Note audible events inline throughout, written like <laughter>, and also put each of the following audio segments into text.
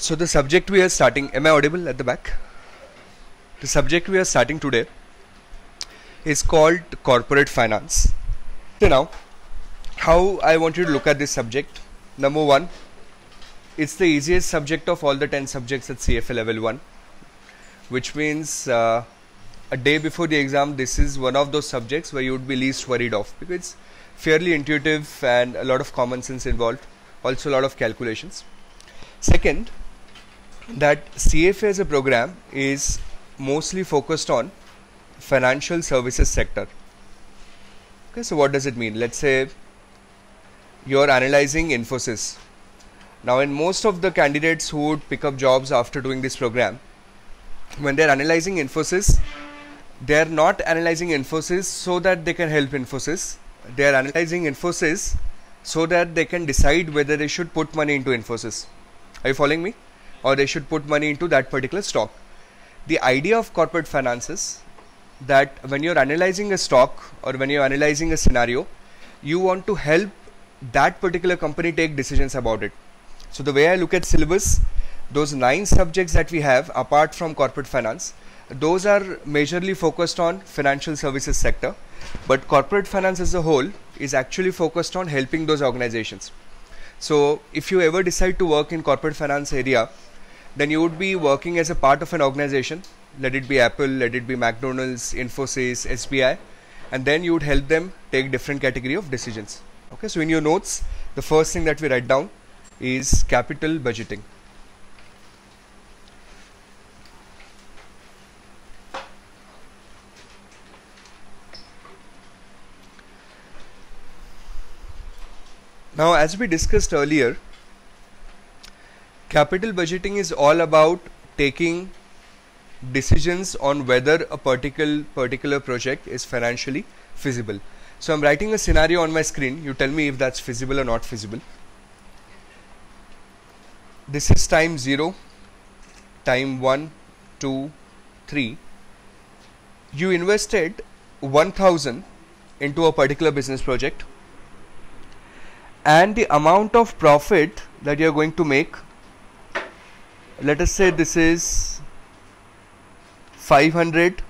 So the subject we are starting, am I audible at the back? The subject we are starting today is called corporate finance. So now, how I want you to look at this subject. Number one, it's the easiest subject of all the 10 subjects at CFA level 1, which means uh, a day before the exam, this is one of those subjects where you would be least worried of because it's fairly intuitive and a lot of common sense involved, also a lot of calculations. Second, that CFA as a program is mostly focused on financial services sector. Okay, so what does it mean? Let's say you're analyzing Infosys. Now, in most of the candidates who would pick up jobs after doing this program, when they're analyzing Infosys, they're not analyzing Infosys so that they can help Infosys. They're analyzing Infosys so that they can decide whether they should put money into Infosys. Are you following me? Or they should put money into that particular stock. The idea of corporate finance is that when you're analyzing a stock or when you're analyzing a scenario, you want to help that particular company take decisions about it. So the way I look at syllabus, those nine subjects that we have apart from corporate finance, those are majorly focused on financial services sector, but corporate finance as a whole is actually focused on helping those organizations. So if you ever decide to work in corporate finance area, then you would be working as a part of an organization. Let it be apple let it be mcdonald's infosys sbi and then you would help them take different category of decisions. Okay so in your notes the first thing that we write down is capital budgeting. Now as we discussed earlier capital budgeting is all about taking decisions on whether a particular particular project is financially feasible. So i'm writing a scenario on my screen. You tell me if that's feasible or not feasible. This is time 0 time 1 2 3 you invested 1000 into a particular business project and the amount of profit that you're going to make let us say this is 500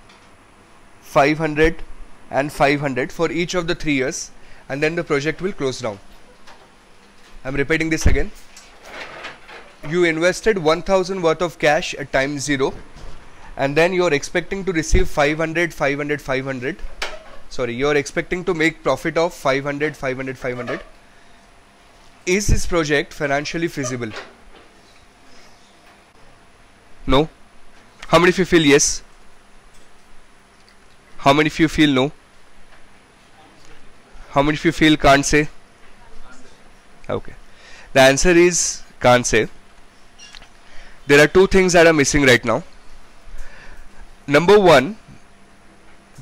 500 and 500 for each of the three years and then the project will close down. I'm repeating this again. You invested 1000 worth of cash at time 0 and then you're expecting to receive 500 500 500 sorry you're expecting to make profit of 500 500 500 is this project financially feasible no. How many of you feel yes? How many of you feel no? How many of you feel can't say? Okay. The answer is can't say. There are two things that are missing right now. Number one,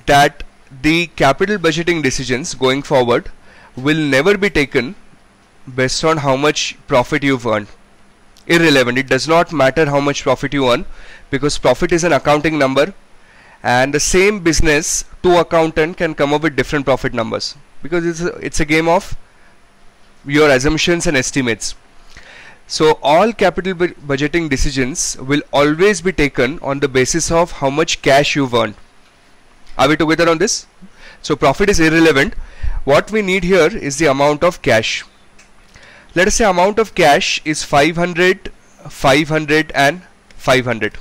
that the capital budgeting decisions going forward will never be taken based on how much profit you've earned irrelevant. It does not matter how much profit you earn because profit is an accounting number and the same business two accountant can come up with different profit numbers because it's a, it's a game of your assumptions and estimates. So all capital bu budgeting decisions will always be taken on the basis of how much cash you've earned. Are we together on this? So profit is irrelevant. What we need here is the amount of cash let us say amount of cash is 500 500 and 500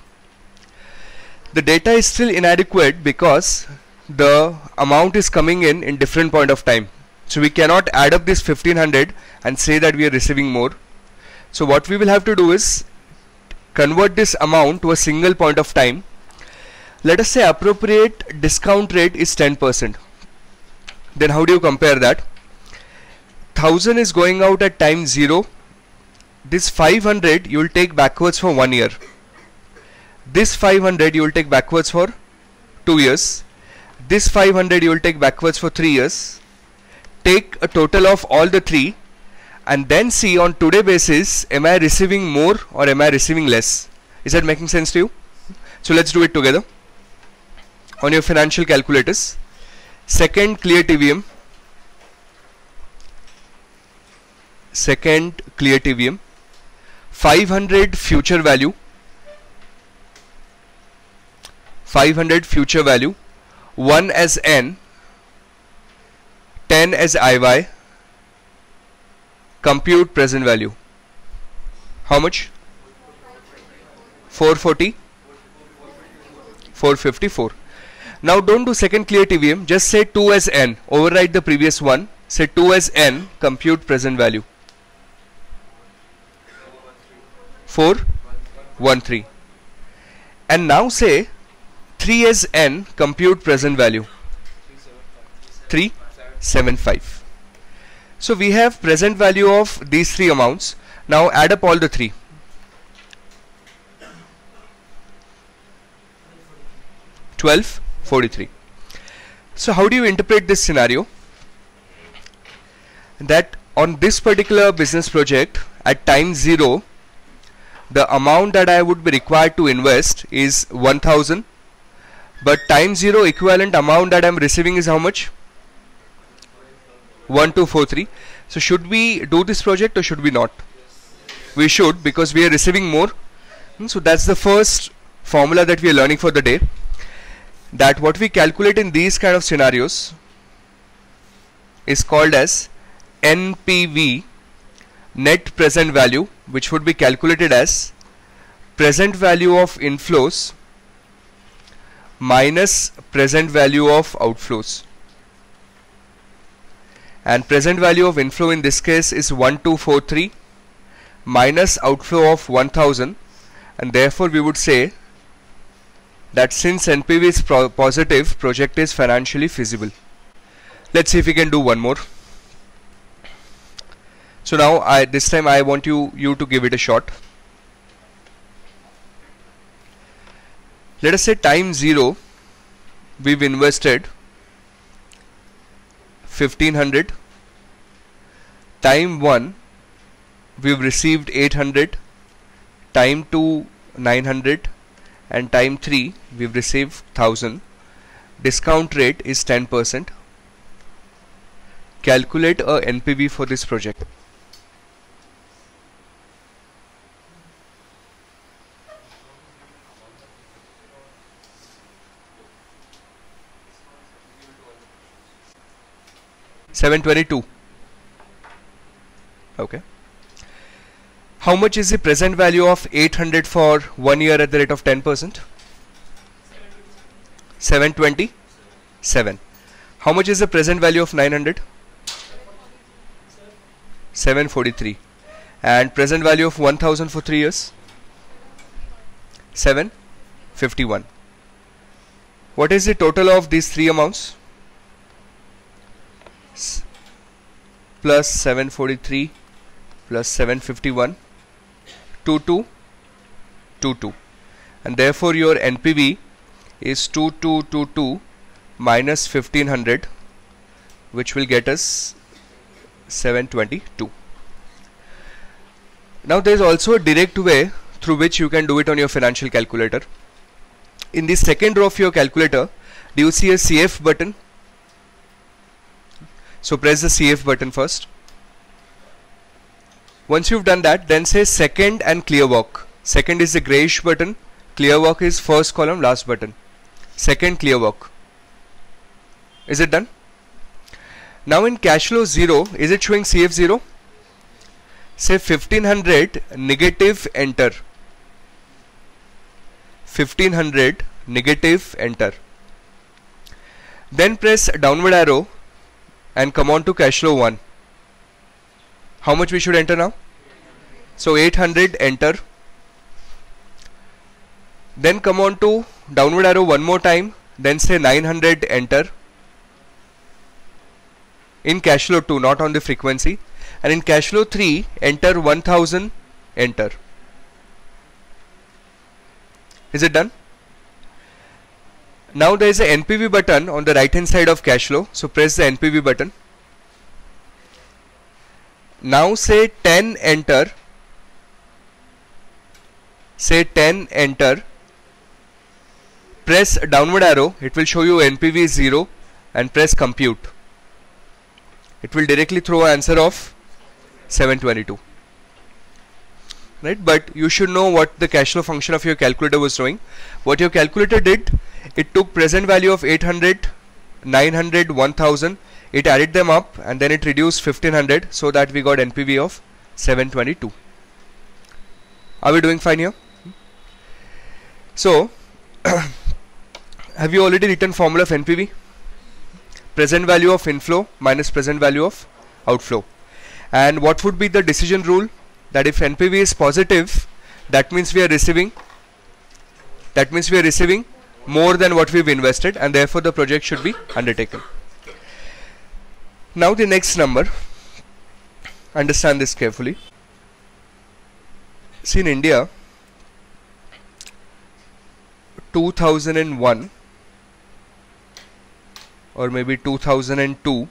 the data is still inadequate because the amount is coming in in different point of time. So we cannot add up this 1500 and say that we are receiving more. So what we will have to do is convert this amount to a single point of time. Let us say appropriate discount rate is 10% then how do you compare that 1000 is going out at time 0 this 500 you will take backwards for 1 year. This 500 you will take backwards for 2 years. This 500 you will take backwards for 3 years. Take a total of all the 3 and then see on today basis am I receiving more or am I receiving less? Is that making sense to you? So let's do it together on your financial calculators. Second clear TVM second clear TVM 500 future value 500 future value 1 as n 10 as iy compute present value. How much? 440 454 now don't do second clear TVM just say 2 as n overwrite the previous one say 2 as n compute present value 4 1 3 and now say 3 as n compute present value. 3 7 5 so we have present value of these three amounts. Now add up all the three. 12 43 so how do you interpret this scenario? That on this particular business project at time 0 the amount that I would be required to invest is 1000 but time 0 equivalent amount that I am receiving is how much? 1243 so should we do this project or should we not? We should because we are receiving more. Hmm, so that's the first formula that we are learning for the day. That what we calculate in these kind of scenarios is called as NPV net present value which would be calculated as present value of inflows minus present value of outflows. And present value of inflow in this case is 1243 minus outflow of 1000 and therefore we would say that since NPV is positive project is financially feasible. Let's see if we can do one more so now I this time I want you you to give it a shot. Let us say time 0 we've invested 1500 time 1 we've received 800 time 2 900 and time 3 we've received 1000 discount rate is 10% calculate a NPV for this project Seven twenty-two. Okay. How much is the present value of 800 for one year at the rate of 10%? 727. How much is the present value of 900? 743. And present value of 1000 for 3 years? 751. What is the total of these three amounts? Plus 743 plus 751 2222 and therefore your NPV is 2222 minus 1500 which will get us 722 now there is also a direct way through which you can do it on your financial calculator. In the second row of your calculator do you see a CF button so press the CF button first. Once you've done that then say second and clear work second is the grayish button. Clear work is first column last button. Second clear work is it done? Now in cash flow 0 is it showing CF0 say 1500 negative enter. 1500 negative enter. Then press downward arrow and come on to cash flow 1 how much we should enter now? So 800 enter. Then come on to downward arrow one more time. Then say 900 enter. In cash flow 2 not on the frequency. And in cash flow 3 enter 1000 enter. Is it done now there is a NPV button on the right hand side of cash flow. So press the NPV button. Now say 10 enter. Say 10 enter. Press downward arrow. It will show you NPV 0 and press compute. It will directly throw answer of 722 right? But you should know what the cash flow function of your calculator was doing. What your calculator did it took present value of 800 900 1000 it added them up and then it reduced 1500 so that we got NPV of 722 are we doing fine here? So <clears throat> have you already written formula of NPV present value of inflow minus present value of outflow. And what would be the decision rule that if NPV is positive that means we are receiving that means we are receiving more than what we've invested and therefore the project should be undertaken. Now the next number. Understand this carefully. See in India 2001 or maybe 2002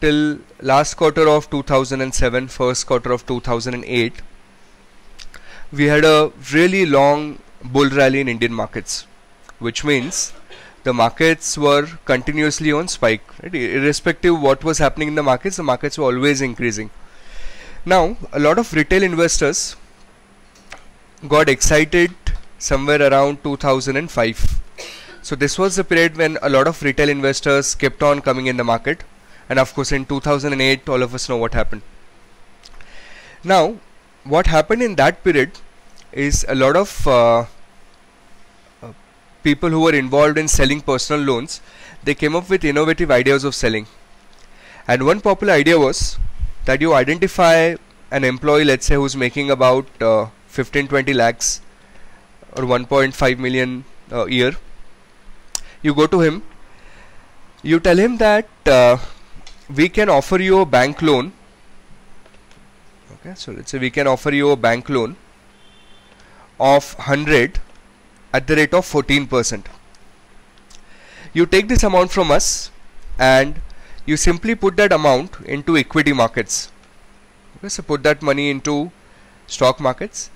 till last quarter of 2007 first quarter of 2008 we had a really long bull rally in Indian markets which means the markets were continuously on spike right? irrespective what was happening in the markets the markets were always increasing. Now a lot of retail investors got excited somewhere around 2005 so this was the period when a lot of retail investors kept on coming in the market and of course in 2008 all of us know what happened. Now what happened in that period is a lot of uh, uh, people who were involved in selling personal loans they came up with innovative ideas of selling. And one popular idea was that you identify an employee let's say who's making about uh, 15 20 lakhs or 1.5 million a uh, year. You go to him. You tell him that uh, we can offer you a bank loan. Okay so let's say we can offer you a bank loan of 100 at the rate of 14% you take this amount from us and you simply put that amount into equity markets. Okay so put that money into stock markets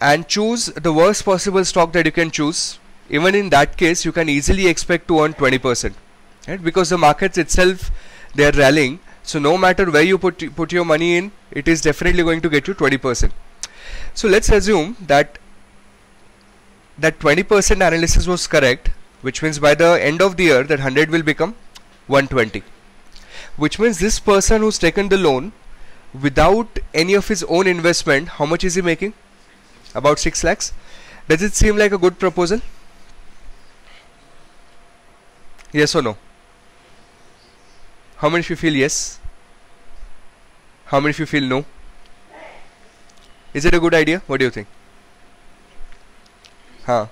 and choose the worst possible stock that you can choose. Even in that case you can easily expect to earn 20% right? Because the markets itself they are rallying. So no matter where you put put your money in it is definitely going to get you 20% so let's assume that that 20% analysis was correct which means by the end of the year that 100 will become 120 which means this person who's taken the loan without any of his own investment how much is he making? About 6 lakhs. Does it seem like a good proposal? Yes or no? How many of you feel yes? How many of you feel no? Is it a good idea? What do you think? Huh?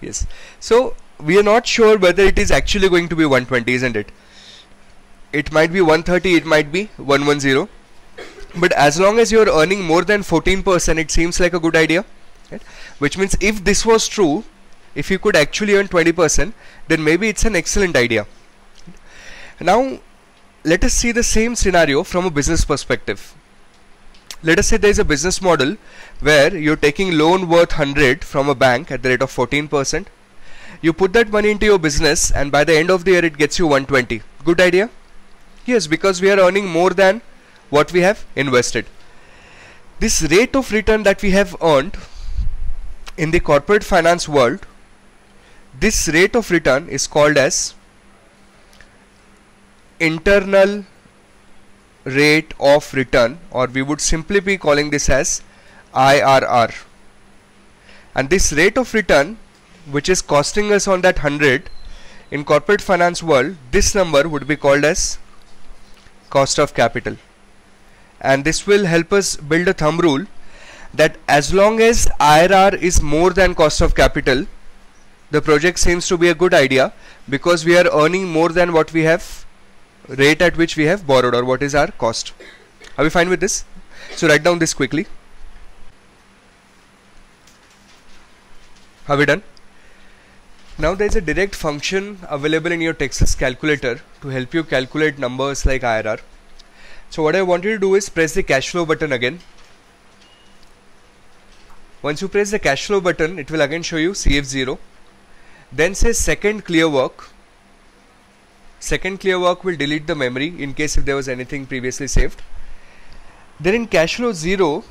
Yes. So we are not sure whether it is actually going to be 120, isn't it? It might be 130, it might be 110. But as long as you are earning more than 14%, it seems like a good idea right? which means if this was true if you could actually earn 20% then maybe it's an excellent idea. Now let us see the same scenario from a business perspective. Let us say there is a business model where you're taking loan worth 100 from a bank at the rate of 14% you put that money into your business and by the end of the year it gets you 120 good idea? Yes because we are earning more than what we have invested. This rate of return that we have earned in the corporate finance world this rate of return is called as internal rate of return or we would simply be calling this as IRR and this rate of return which is costing us on that 100 in corporate finance world this number would be called as cost of capital. And this will help us build a thumb rule that as long as IRR is more than cost of capital the project seems to be a good idea because we are earning more than what we have rate at which we have borrowed or what is our cost. Are we fine with this? So write down this quickly. Have we done? Now there is a direct function available in your Texas calculator to help you calculate numbers like IRR so what I want you to do is press the cash flow button again. Once you press the cash flow button, it will again show you CF0. Then say second clear work. second clear work will delete the memory in case if there was anything previously saved. Then in cash flow 0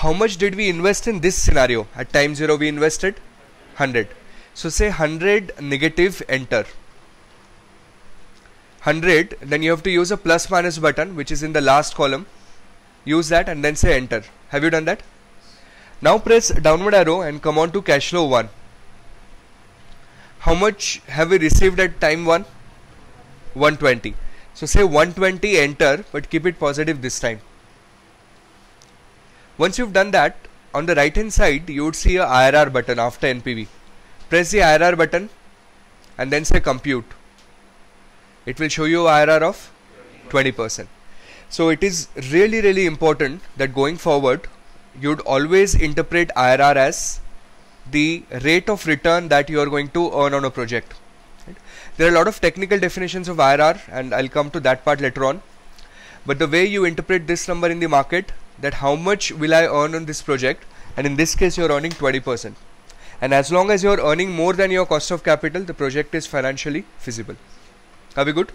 how much did we invest in this scenario? At time 0 we invested 100 so say 100 negative enter. 100 then you have to use a plus minus button which is in the last column. Use that and then say enter. Have you done that? Now press downward arrow and come on to cash flow 1 how much have we received at time 1 120 so say 120 enter but keep it positive this time. Once you've done that on the right hand side you would see a IRR button after NPV press the IRR button and then say compute. It will show you IRR of 20% so it is really really important that going forward you'd always interpret IRR as the rate of return that you are going to earn on a project. There are a lot of technical definitions of IRR and I'll come to that part later on. But the way you interpret this number in the market that how much will I earn on this project and in this case you're earning 20% and as long as you're earning more than your cost of capital the project is financially feasible. Are we good?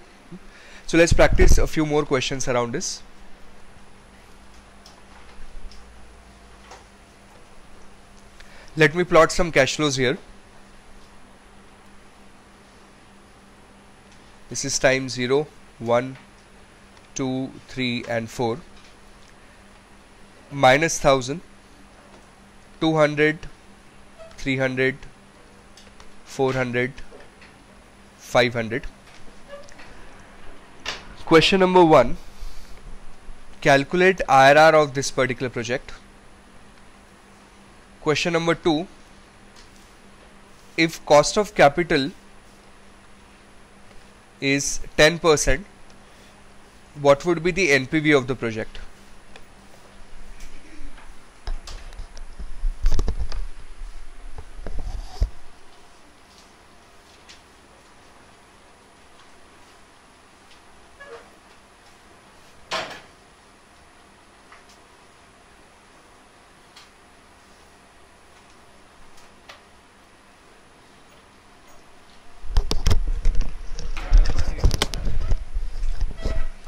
So let's practice a few more questions around this let me plot some cash flows here. This is time 0 1 2 3 and 4 minus 1000 200 300 400 500 question number 1 calculate IRR of this particular project question number 2 if cost of capital is 10% what would be the NPV of the project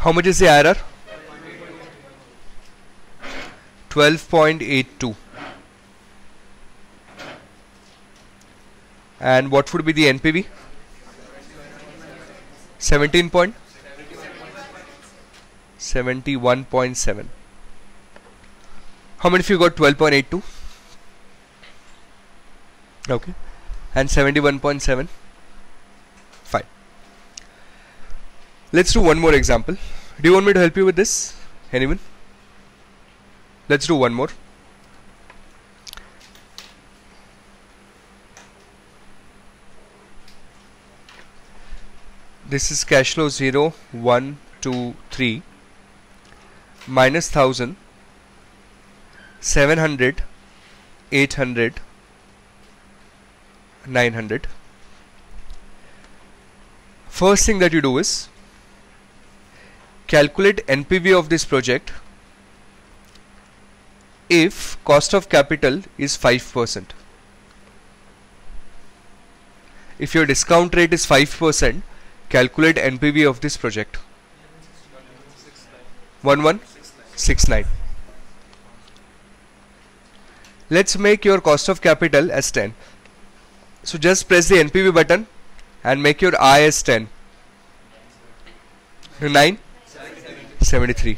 How much is the IRR? 12.82 and what would be the NPV 17 point? 71.7 how many of you got 12.82 okay. And 71.7 fine. Let's do one more example do you want me to help you with this? Anyone? Let's do one more. This is cash flow 0, 1, 2, 3 minus 1000 700 800 900 first thing that you do is calculate NPV of this project if cost of capital is 5%. If your discount rate is 5%, calculate NPV of this project. 1169. Let's make your cost of capital as 10. So just press the NPV button and make your I as 10. 9 73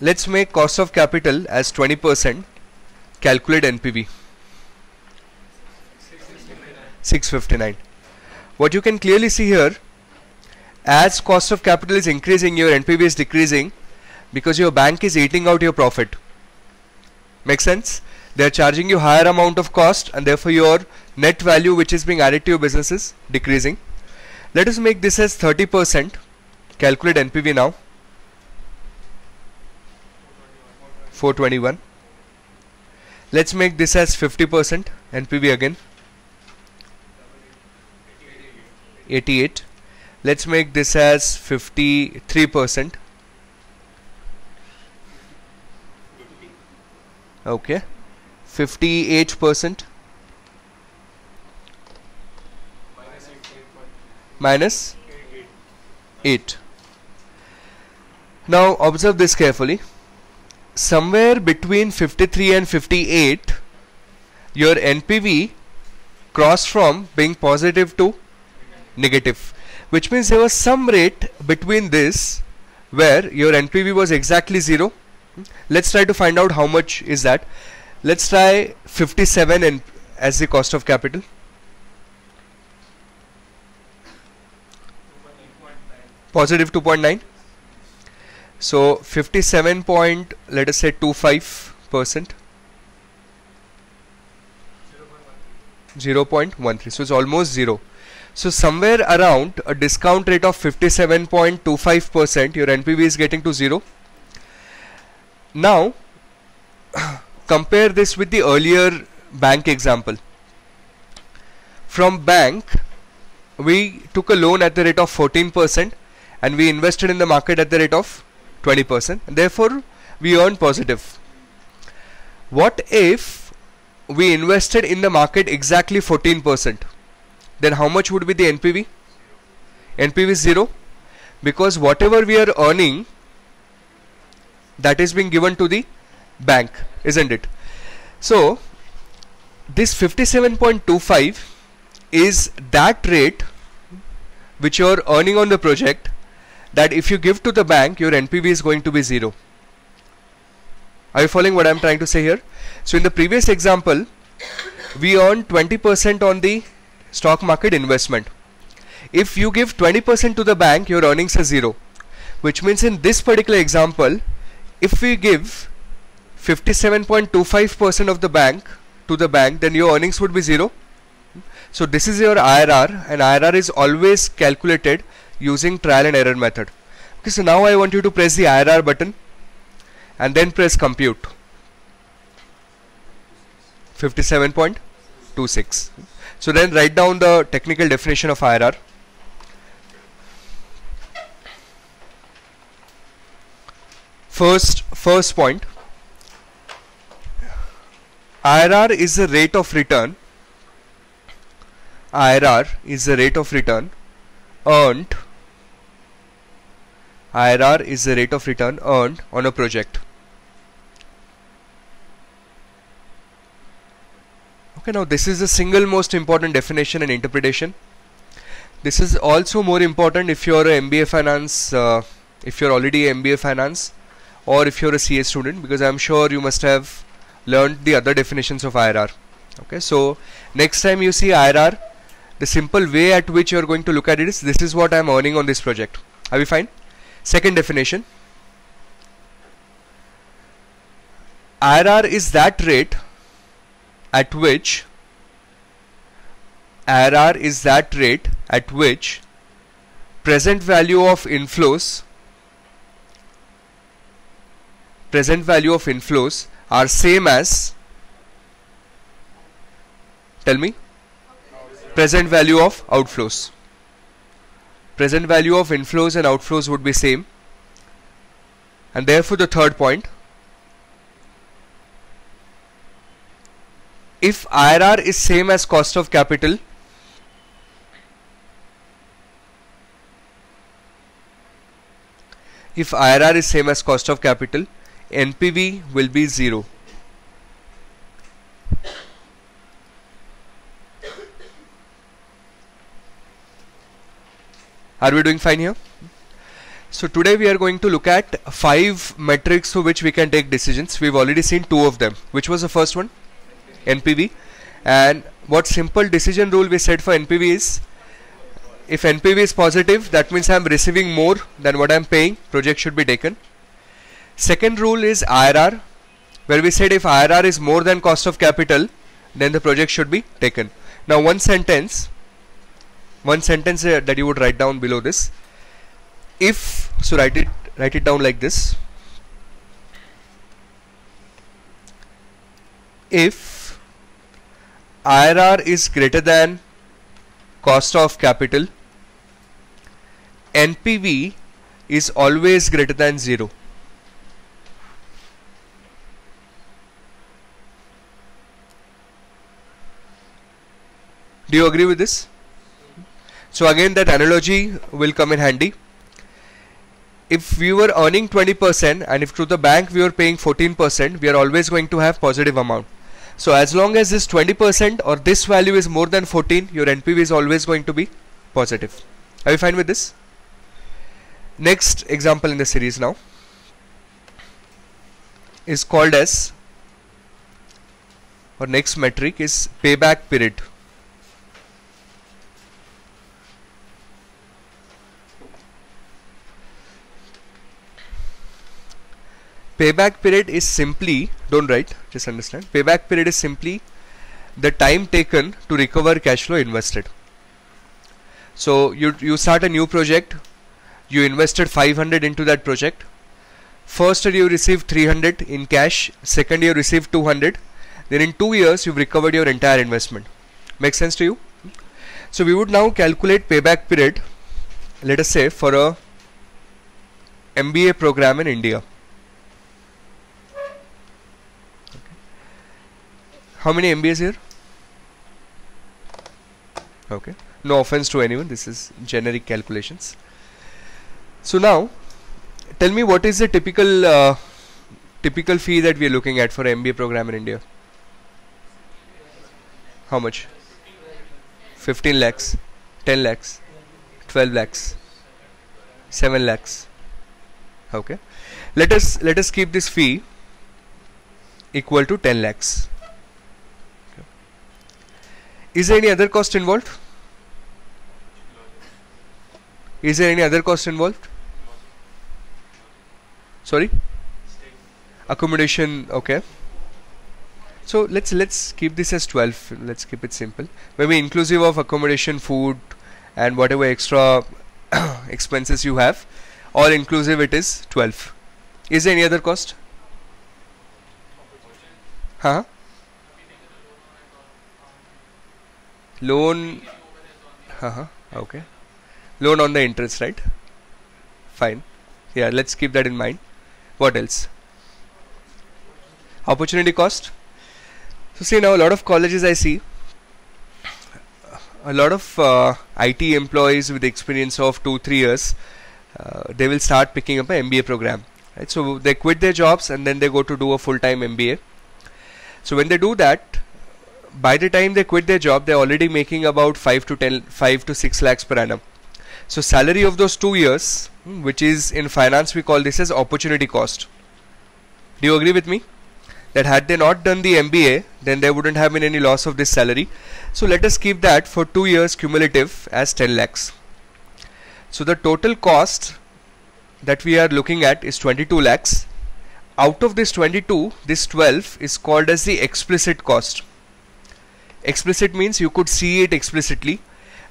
let's make cost of capital as 20% calculate NPV 659 what you can clearly see here as cost of capital is increasing your NPV is decreasing because your bank is eating out your profit. Make sense they are charging you higher amount of cost and therefore your net value which is being added to your business is decreasing. Let us make this as 30% calculate NPV now. 421 let's make this as 50% NPV again. 88 let's make this as 53% okay 58 percent? Minus 8 now observe this carefully. Somewhere between 53 and 58 your NPV crossed from being positive to negative which means there was some rate between this where your NPV was exactly 0 hmm. let's try to find out how much is that let's try 57 and as the cost of capital. Positive 2.9 so 57 point let us say 25 percent. 0.13 so it's almost zero. So somewhere around a discount rate of 57.25 percent your NPV is getting to zero. Now compare this with the earlier bank example. From bank we took a loan at the rate of 14 percent and we invested in the market at the rate of 20% therefore we earn positive. What if we invested in the market exactly 14% then how much would be the NPV NPV is 0 because whatever we are earning that is being given to the bank isn't it? So this 57.25 is that rate which you are earning on the project that if you give to the bank your NPV is going to be 0 are you following what I am trying to say here? So in the previous example we earn 20% on the stock market investment. If you give 20% to the bank your earnings are 0 which means in this particular example if we give 57.25% of the bank to the bank then your earnings would be 0 so this is your IRR and IRR is always calculated using trial and error method. Okay so now I want you to press the IRR button and then press compute. 57.26 so then write down the technical definition of IRR first first point IRR is the rate of return IRR is the rate of return earned IRR is the rate of return earned on a project. Okay, now this is the single most important definition and interpretation. This is also more important if you're a MBA finance, uh, if you're already a MBA finance, or if you're a CA student, because I'm sure you must have learned the other definitions of IRR. Okay, so next time you see IRR, the simple way at which you're going to look at it is this is what I'm earning on this project. Are we fine? Second definition IRR is that rate at which IRR is that rate at which present value of inflows present value of inflows are same as tell me present value of outflows. Present value of inflows and outflows would be same. And therefore the third point if IRR is same as cost of capital if IRR is same as cost of capital NPV will be 0 Are we doing fine here? So today we are going to look at five metrics through which we can take decisions. We've already seen two of them. Which was the first one? NPV. And what simple decision rule we said for NPV is if NPV is positive that means I'm receiving more than what I'm paying project should be taken. Second rule is IRR where we said if IRR is more than cost of capital then the project should be taken. Now one sentence one sentence uh, that you would write down below this. If so write it write it down like this. If IRR is greater than cost of capital NPV is always greater than 0 do you agree with this? So again that analogy will come in handy. If we were earning 20% and if to the bank we were paying 14% we are always going to have positive amount. So as long as this 20% or this value is more than 14 your NPV is always going to be positive. Are you fine with this? Next example in the series now is called as or next metric is payback period payback period is simply don't write just understand. Payback period is simply the time taken to recover cash flow invested. So you you start a new project you invested 500 into that project. First year you received 300 in cash second year you received 200 then in two years you've recovered your entire investment. Make sense to you? So we would now calculate payback period let us say for a MBA program in India How many MBAs here? Okay. No offense to anyone. This is generic calculations. So now, tell me what is the typical uh, typical fee that we are looking at for MBA program in India? How much? 15 lakhs, 10 lakhs, 12 lakhs, 7 lakhs. Okay. Let us let us keep this fee equal to 10 lakhs. Is there any other cost involved? Is there any other cost involved? Sorry? Accommodation, okay. So let's let's keep this as 12. Let's keep it simple. Maybe inclusive of accommodation, food, and whatever extra <coughs> expenses you have, all inclusive it is 12. Is there any other cost? Huh? Loan uh -huh, okay. Loan on the interest right? Fine. Yeah let's keep that in mind. What else? Opportunity cost? So see now a lot of colleges I see a lot of uh, IT employees with experience of two three years uh, they will start picking up an MBA program right? So they quit their jobs and then they go to do a full-time MBA so when they do that by the time they quit their job they're already making about 5 to 10 5 to 6 lakhs per annum. So salary of those two years hmm, which is in finance we call this as opportunity cost. Do you agree with me? That had they not done the MBA then there wouldn't have been any loss of this salary. So let us keep that for two years cumulative as 10 lakhs. So the total cost that we are looking at is 22 lakhs. Out of this 22 this 12 is called as the explicit cost explicit means you could see it explicitly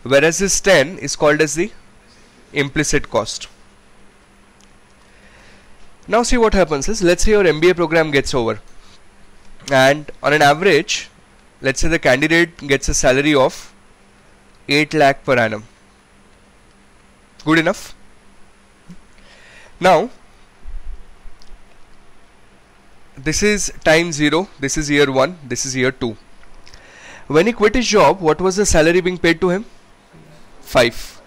whereas this 10 is called as the implicit cost. Now see what happens is let's say your MBA program gets over and on an average let's say the candidate gets a salary of 8 lakh per annum. Good enough? Now this is time 0 this is year 1 this is year 2 when he quit his job, what was the salary being paid to him? 5.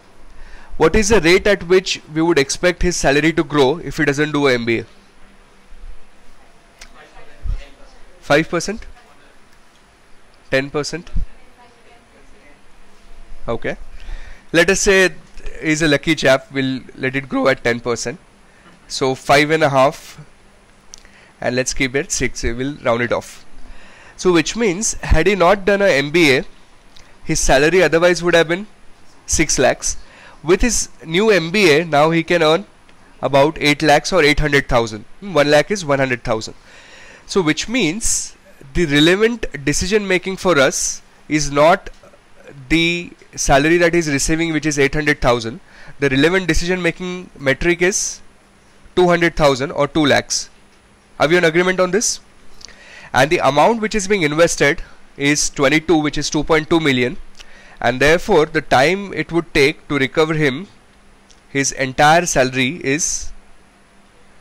What is the rate at which we would expect his salary to grow if he doesn't do a MBA? 5%? 10%? Okay. Let us say he's a lucky chap, we'll let it grow at 10%. So five and a half and let's keep it 6, we'll round it off. So which means had he not done a MBA, his salary otherwise would have been 6 lakhs. With his new MBA, now he can earn about 8 lakhs or 800,000. Hmm, 1 lakh is 100,000. So which means the relevant decision making for us is not the salary that is receiving which is 800,000. The relevant decision making metric is 200,000 or 2 lakhs. Are we in agreement on this? And the amount which is being invested is 22 which is 2.2 million. And therefore the time it would take to recover him his entire salary is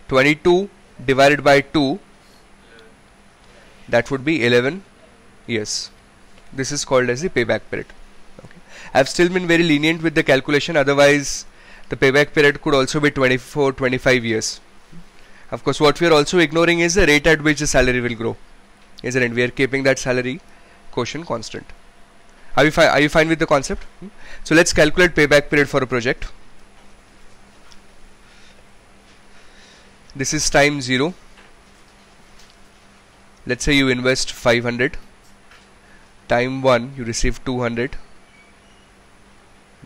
22 divided by 2 that would be 11 years. This is called as the payback period. Okay. I've still been very lenient with the calculation. Otherwise the payback period could also be 24 25 years. Of course what we are also ignoring is the rate at which the salary will grow isn't it we are keeping that salary quotient constant. Are you, are you fine with the concept? Hmm? so let's calculate payback period for a project. This is time 0 let's say you invest 500 time 1 you receive 200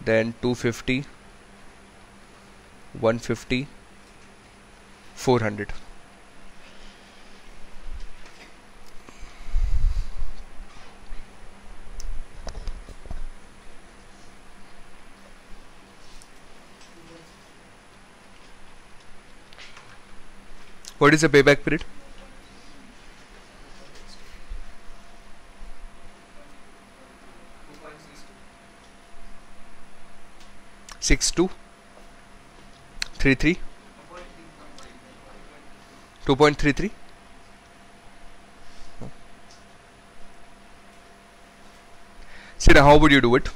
then 250 150 400 What is the payback period? Six two three three two point three three. See now how would you do it?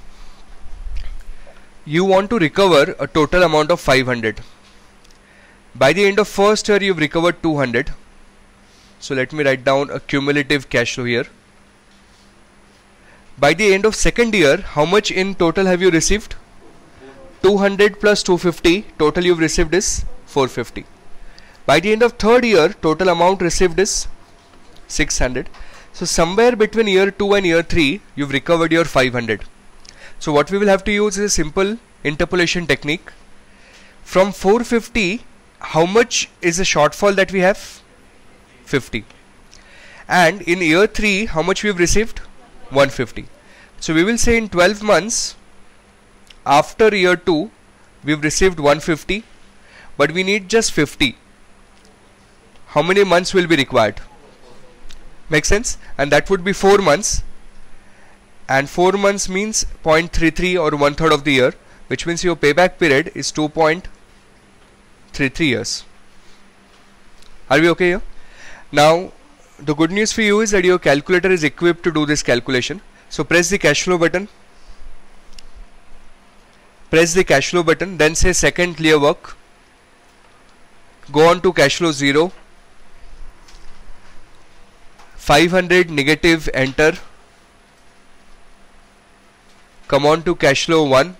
You want to recover a total amount of 500 by the end of first year you've recovered 200 so let me write down a cumulative cash flow here. By the end of second year how much in total have you received? 200 plus 250 total you've received is 450 by the end of third year total amount received is 600 so somewhere between year 2 and year 3 you've recovered your 500 so what we will have to use is a simple interpolation technique. From 450 how much is the shortfall that we have? 50 and in year 3 how much we've received? 150 so we will say in 12 months after year 2 we've received 150 but we need just 50 how many months will be required? Make sense? And that would be 4 months. And 4 months means 0.33 or one third of the year which means your payback period is 2. 3 3 years. Are we okay here? Now the good news for you is that your calculator is equipped to do this calculation. So press the cash flow button. Press the cash flow button then say second clear work. Go on to cash flow 0 500 negative enter. Come on to cash flow 1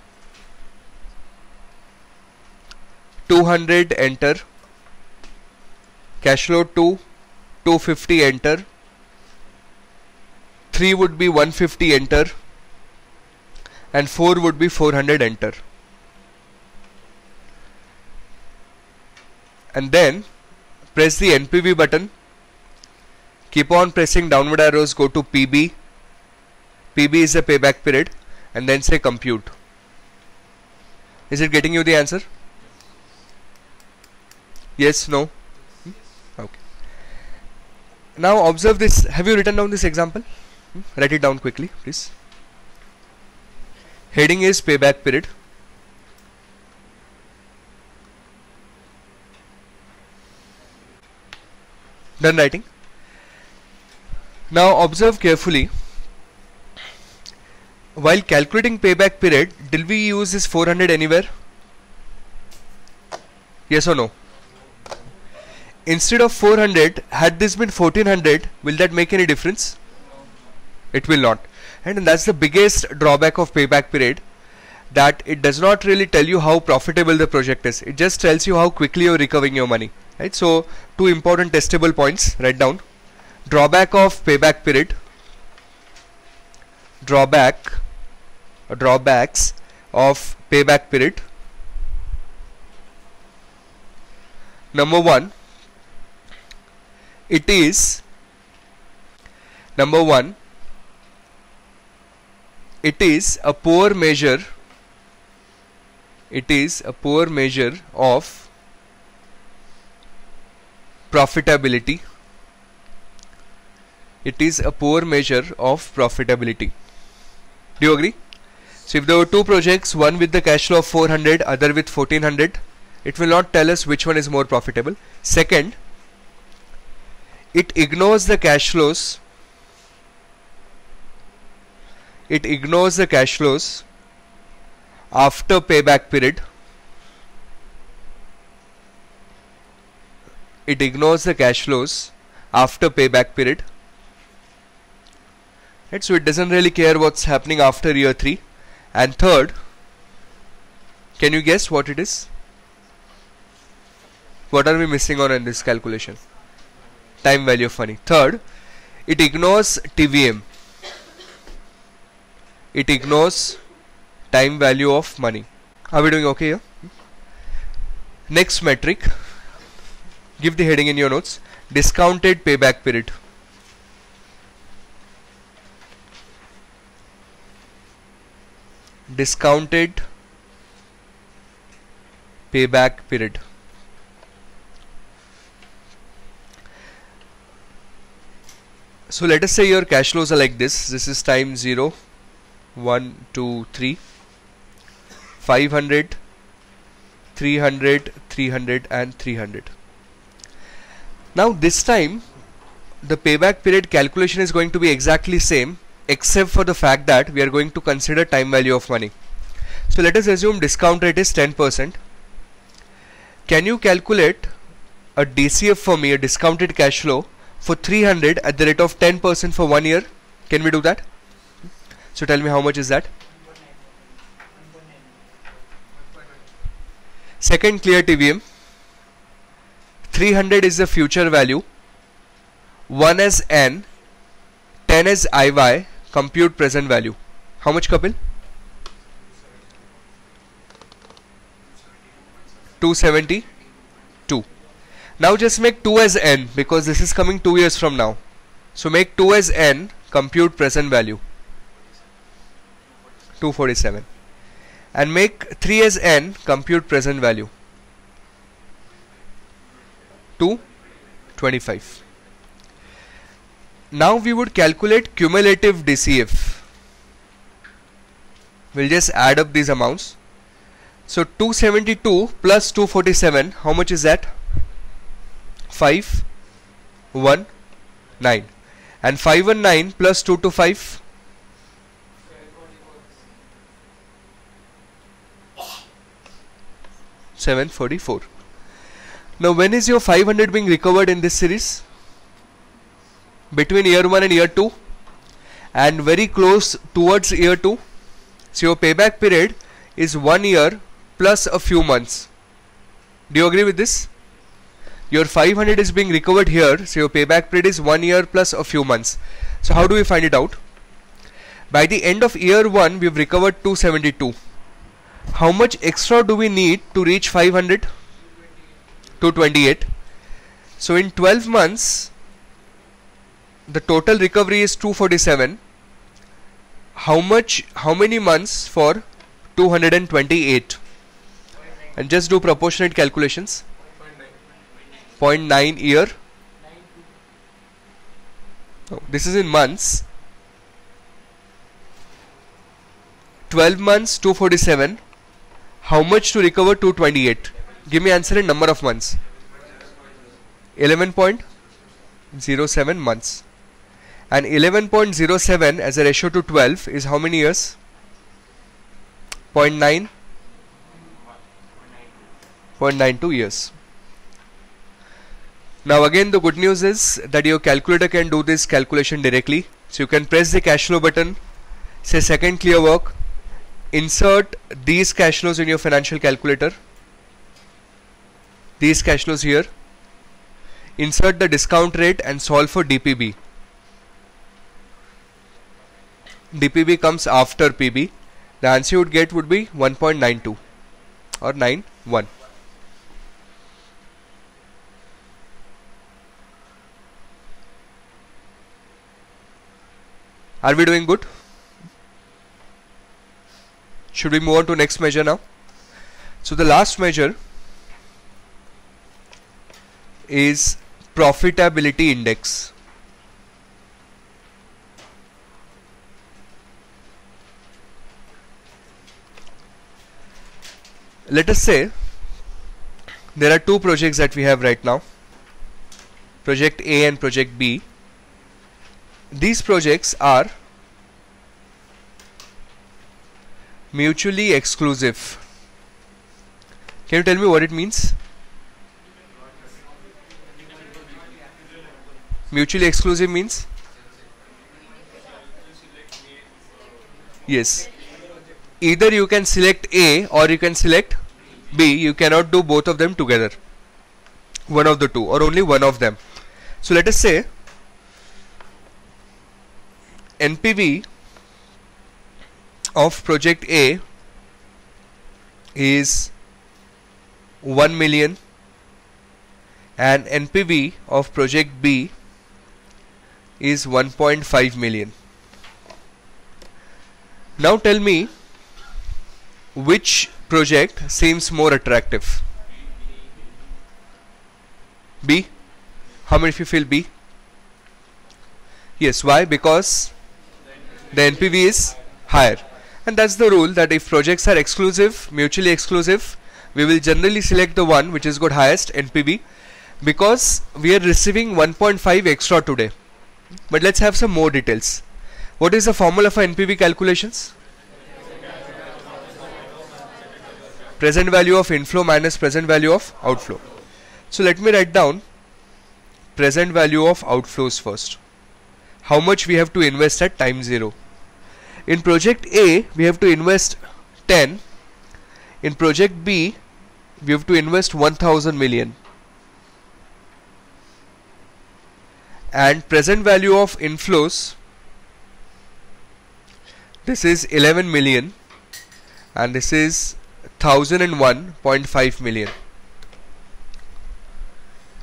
200 enter. Cash flow 2 250 enter. 3 would be 150 enter. And 4 would be 400 enter. And then press the NPV button. Keep on pressing downward arrows go to PB PB is the payback period. And then say compute. Is it getting you the answer yes no. Hmm? okay. Now observe this. Have you written down this example? Hmm? write it down quickly please. Heading is payback period. Done writing. Now observe carefully. While calculating payback period did we use this 400 anywhere? Yes or no instead of 400 had this been 1400 will that make any difference? It will not. And that's the biggest drawback of payback period that it does not really tell you how profitable the project is. It just tells you how quickly you're recovering your money right? So two important testable points write down. Drawback of payback period. Drawback drawbacks of payback period. Number one it is number one it is a poor measure it is a poor measure of profitability. It is a poor measure of profitability. Do you agree? So if there were two projects one with the cash flow of 400 other with 1400 it will not tell us which one is more profitable. Second it ignores the cash flows. It ignores the cash flows after payback period. It ignores the cash flows after payback period. Right so it doesn't really care what's happening after year 3 and third can you guess what it is? What are we missing on in this calculation time value of money third it ignores TVM it ignores time value of money. Are we doing okay here? Next metric give the heading in your notes. Discounted payback period. Discounted payback period so let us say your cash flows are like this. This is time 0 1 2 3 500 300 300 and 300 now this time the payback period calculation is going to be exactly same except for the fact that we are going to consider time value of money. So let us assume discount rate is 10% can you calculate a DCF for me a discounted cash flow for 300 at the rate of 10% for one year? Can we do that? So tell me how much is that? Second clear TVM 300 is the future value. 1 is N 10 is IY compute present value. How much Kapil? 272 now just make 2 as n because this is coming 2 years from now. So make 2 as n compute present value. 247 and make 3 as n compute present value. 225 now we would calculate cumulative DCF we'll just add up these amounts. So 272 plus 247 how much is that 5 1 9 and 519 plus 2 to 5 744 now when is your 500 being recovered in this series? Between year 1 and year 2 and very close towards year 2 so your payback period is 1 year plus a few months. Do you agree with this your 500 is being recovered here so your payback period is 1 year plus a few months. So how do we find it out? By the end of year 1 we've recovered 272 how much extra do we need to reach 500 228 so in 12 months the total recovery is 247 how much how many months for 228 and just do proportionate calculations 0.9 year? Oh, this is in months. 12 months 247 how much to recover 228 give me answer in number of months. 11.07 months. And 11.07 as a ratio to 12 is how many years? 0.9 0.92 years now again the good news is that your calculator can do this calculation directly. So you can press the cash flow button, say second clear work, insert these cash flows in your financial calculator, these cash flows here, insert the discount rate and solve for DPB. DPB comes after PB. The answer you would get would be 1.92 or 91. Are we doing good? Should we move on to next measure now? So the last measure is profitability index. Let us say there are two projects that we have right now project A and project B these projects are mutually exclusive. Can you tell me what it means? Mutually exclusive means? Yes. Either you can select A or you can select B. You cannot do both of them together. One of the two or only one of them. So let us say NPV of project A is 1 million and NPV of project B is 1.5 million. Now tell me which project seems more attractive? B? How many of you feel B? Yes, why? Because the NPV is higher. And that's the rule that if projects are exclusive, mutually exclusive, we will generally select the one which has got highest NPV because we are receiving 1.5 extra today. But let's have some more details. What is the formula for NPV calculations? Present value of inflow minus present value of outflow. So let me write down present value of outflows first. How much we have to invest at time 0. In project A, we have to invest 10. In project B, we have to invest 1000 million. And present value of inflows, this is 11 million and this is 1001.5 million.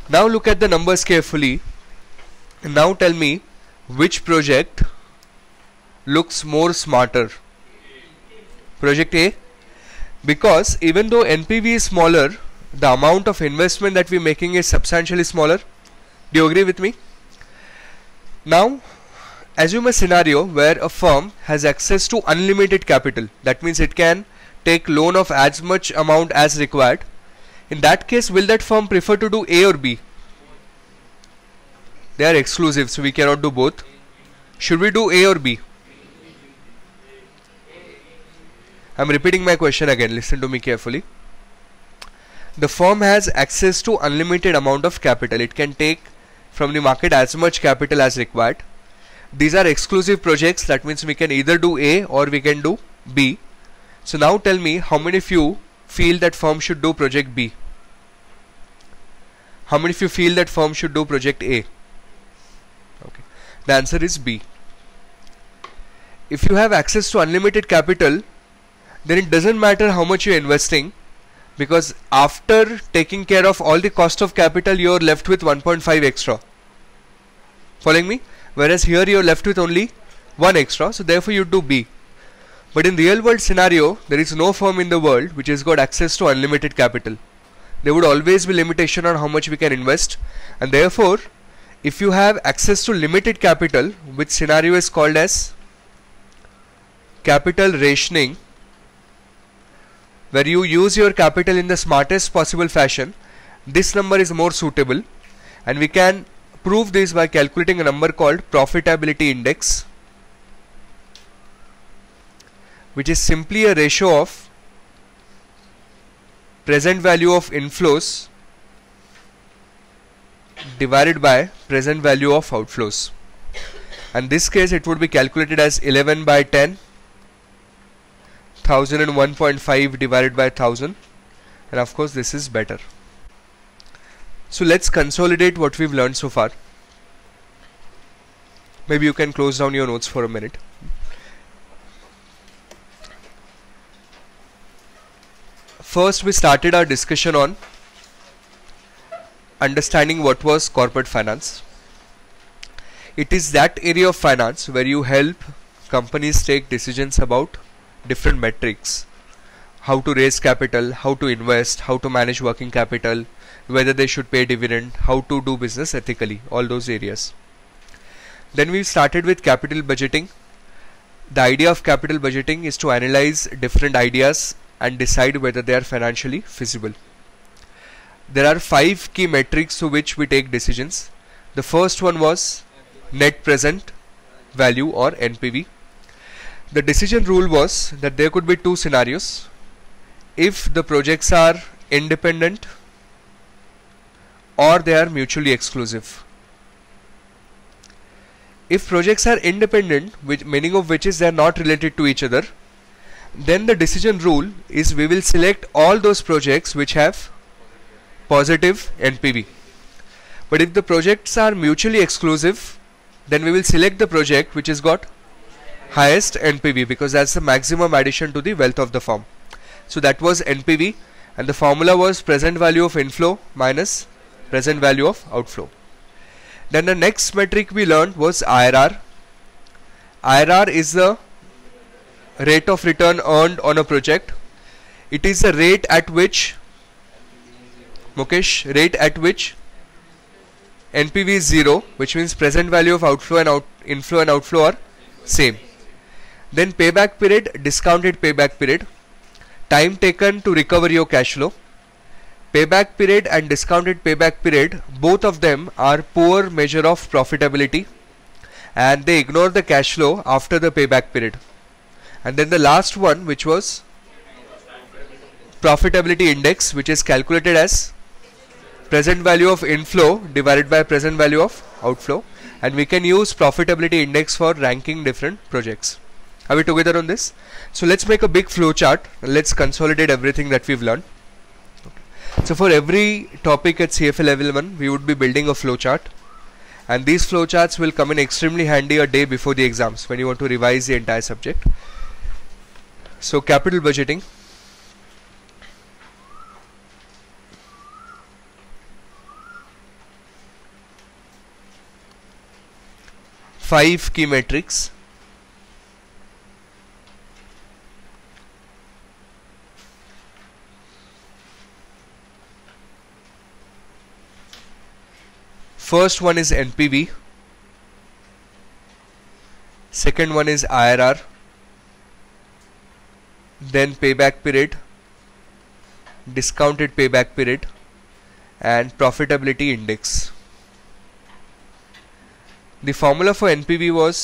Now look at the numbers carefully. Now tell me which project looks more smarter? Project A. Because even though NPV is smaller the amount of investment that we're making is substantially smaller. Do you agree with me? Now assume a scenario where a firm has access to unlimited capital. That means it can take loan of as much amount as required. In that case will that firm prefer to do A or B they are exclusive so we cannot do both. Should we do A or B? I'm repeating my question again. Listen to me carefully. The firm has access to unlimited amount of capital. It can take from the market as much capital as required. These are exclusive projects. That means we can either do A or we can do B. So now tell me how many of you feel that firm should do project B? How many of you feel that firm should do project A the answer is B. If you have access to unlimited capital then it doesn't matter how much you're investing because after taking care of all the cost of capital you're left with 1.5 extra. Following me? Whereas here you're left with only 1 extra so therefore you do B. But in real world scenario there is no firm in the world which has got access to unlimited capital. There would always be limitation on how much we can invest and therefore if you have access to limited capital which scenario is called as capital rationing where you use your capital in the smartest possible fashion this number is more suitable. And we can prove this by calculating a number called profitability index which is simply a ratio of present value of inflows divided by present value of outflows. And this case it would be calculated as 11 by 10 1001.5 divided by 1000 and of course this is better. So let's consolidate what we've learned so far. Maybe you can close down your notes for a minute. First we started our discussion on understanding what was corporate finance. It is that area of finance where you help companies take decisions about different metrics. How to raise capital how to invest how to manage working capital whether they should pay dividend how to do business ethically all those areas. Then we started with capital budgeting. The idea of capital budgeting is to analyze different ideas and decide whether they are financially feasible there are five key metrics to which we take decisions. The first one was net present value or NPV the decision rule was that there could be two scenarios. If the projects are independent or they are mutually exclusive. If projects are independent which meaning of which is they are not related to each other then the decision rule is we will select all those projects which have positive NPV but if the projects are mutually exclusive then we will select the project which has got highest NPV because that's the maximum addition to the wealth of the firm. So that was NPV and the formula was present value of inflow minus present value of outflow. Then the next metric we learned was IRR IRR is the rate of return earned on a project. It is the rate at which Mukesh rate at which? NPV is 0 which means present value of outflow and out inflow and outflow are same. Then payback period discounted payback period. Time taken to recover your cash flow. Payback period and discounted payback period both of them are poor measure of profitability and they ignore the cash flow after the payback period. And then the last one which was profitability index which is calculated as present value of inflow divided by present value of outflow. And we can use profitability index for ranking different projects. Are we together on this? So let's make a big flow chart let's consolidate everything that we've learned. So for every topic at CFA level 1 we would be building a flow chart and these flow charts will come in extremely handy a day before the exams when you want to revise the entire subject. So capital budgeting five key metrics first one is NPV second one is IRR then payback period discounted payback period and profitability index the formula for NPV was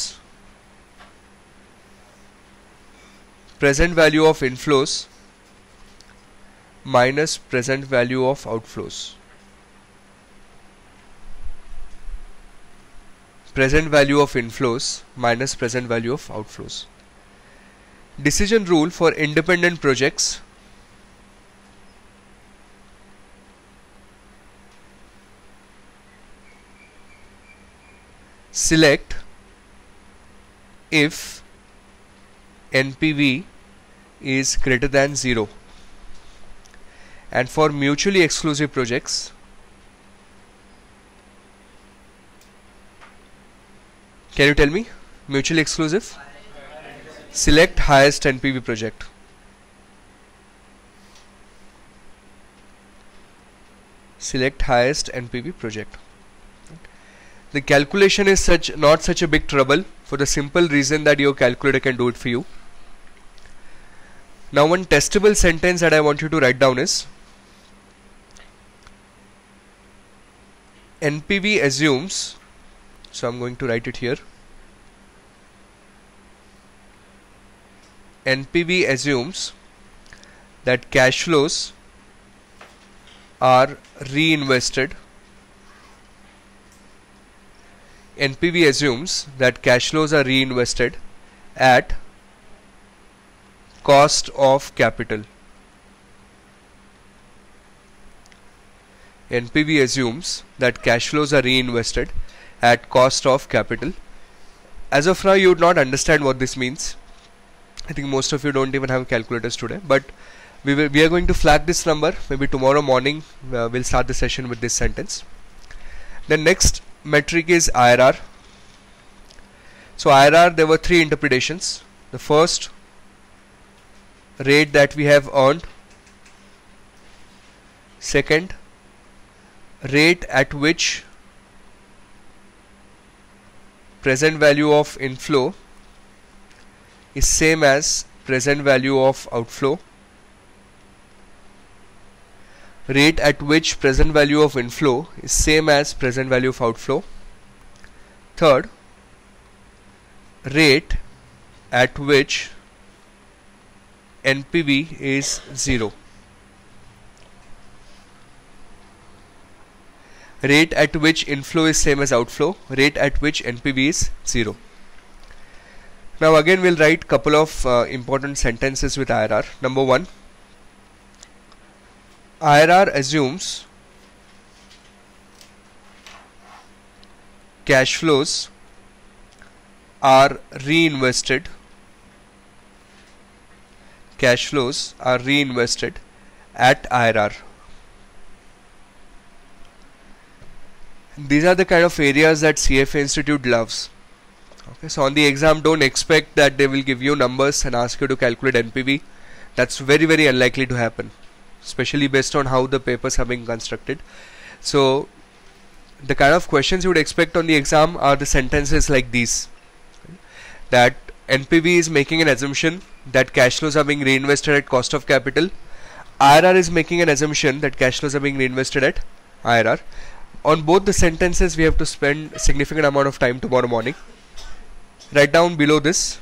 present value of inflows minus present value of outflows. Present value of inflows minus present value of outflows. Decision rule for independent projects select if NPV is greater than 0 and for mutually exclusive projects can you tell me? Mutually exclusive? Select highest NPV project. Select highest NPV project the calculation is such not such a big trouble for the simple reason that your calculator can do it for you. Now one testable sentence that I want you to write down is NPV assumes so I'm going to write it here. NPV assumes that cash flows are reinvested NPV assumes that cash flows are reinvested at cost of capital. NPV assumes that cash flows are reinvested at cost of capital. As of now you would not understand what this means. I think most of you don't even have calculators today but we, will, we are going to flag this number. Maybe tomorrow morning uh, we'll start the session with this sentence. The next metric is IRR so IRR there were three interpretations. The first rate that we have earned. Second rate at which present value of inflow is same as present value of outflow rate at which present value of inflow is same as present value of outflow. Third rate at which NPV is 0 rate at which inflow is same as outflow. Rate at which NPV is 0 now again we'll write couple of uh, important sentences with IRR number one IRR assumes cash flows are reinvested. Cash flows are reinvested at IRR these are the kind of areas that CFA Institute loves. Okay so on the exam don't expect that they will give you numbers and ask you to calculate NPV that's very very unlikely to happen especially based on how the papers are being constructed. So the kind of questions you would expect on the exam are the sentences like these. That NPV is making an assumption that cash flows are being reinvested at cost of capital. IRR is making an assumption that cash flows are being reinvested at IRR on both the sentences we have to spend significant amount of time tomorrow morning. Write down below this.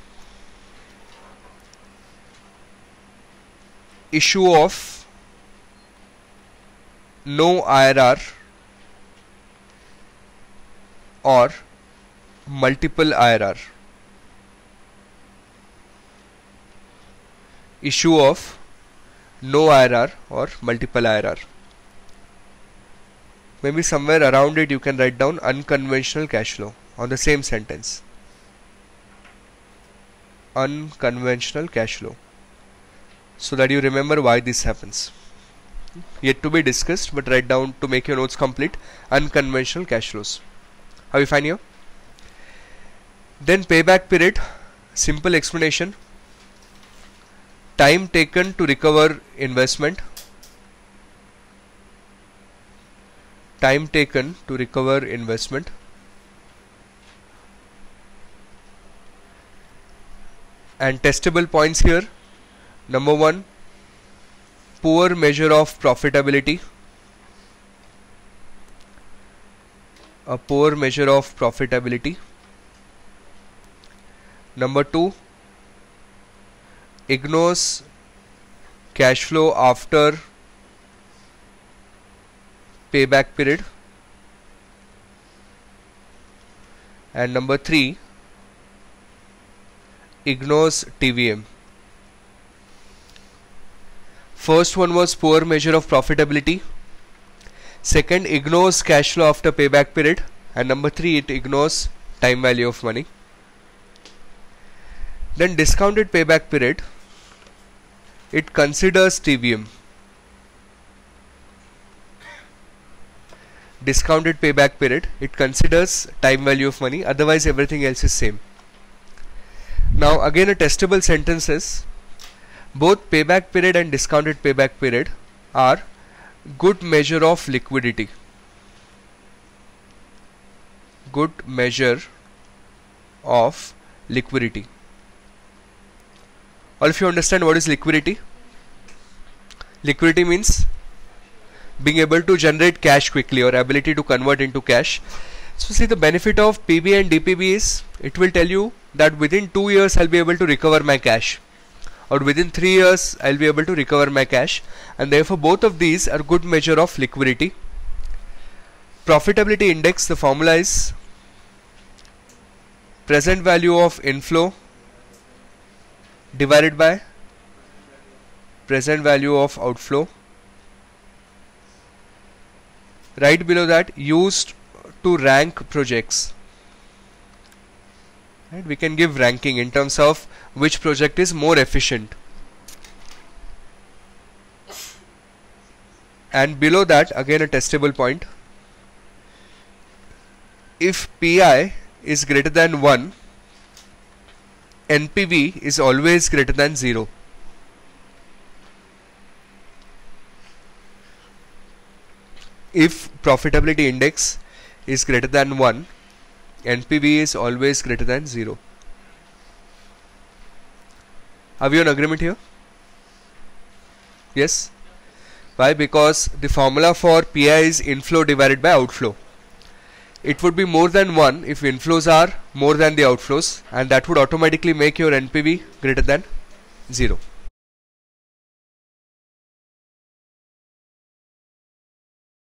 Issue of no IRR or multiple IRR issue of no IRR or multiple IRR maybe somewhere around it you can write down unconventional cash flow on the same sentence. Unconventional cash flow. So that you remember why this happens yet to be discussed but write down to make your notes complete. Unconventional cash flows. How you find here? Then payback period. Simple explanation. Time taken to recover investment. Time taken to recover investment. And testable points here. Number one poor measure of profitability? A poor measure of profitability. Number two ignores cash flow after payback period. And number 3 ignores TVM first one was poor measure of profitability. Second ignores cash flow after payback period. And number 3 it ignores time value of money. Then discounted payback period. It considers TVM discounted payback period. It considers time value of money. Otherwise everything else is same. Now again a testable sentence is both payback period and discounted payback period are good measure of liquidity. Good measure of liquidity. Or if you understand what is liquidity? Liquidity means being able to generate cash quickly or ability to convert into cash. So see the benefit of PB and DPB is it will tell you that within 2 years I'll be able to recover my cash or within 3 years I'll be able to recover my cash. And therefore both of these are good measure of liquidity. Profitability index the formula is present value of inflow divided by present value of outflow. Right below that used to rank projects right? We can give ranking in terms of which project is more efficient. And below that again a testable point. If pi is greater than 1 NPV is always greater than 0 if profitability index is greater than 1 NPV is always greater than 0 are we on agreement here? Yes? Why? Because the formula for PI is inflow divided by outflow. It would be more than 1 if inflows are more than the outflows and that would automatically make your NPV greater than 0